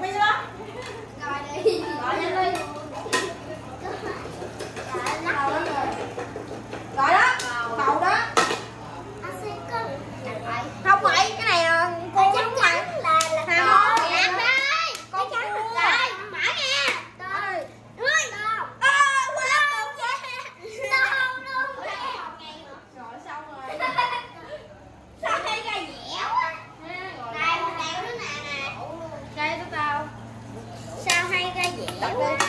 我赢了？拜。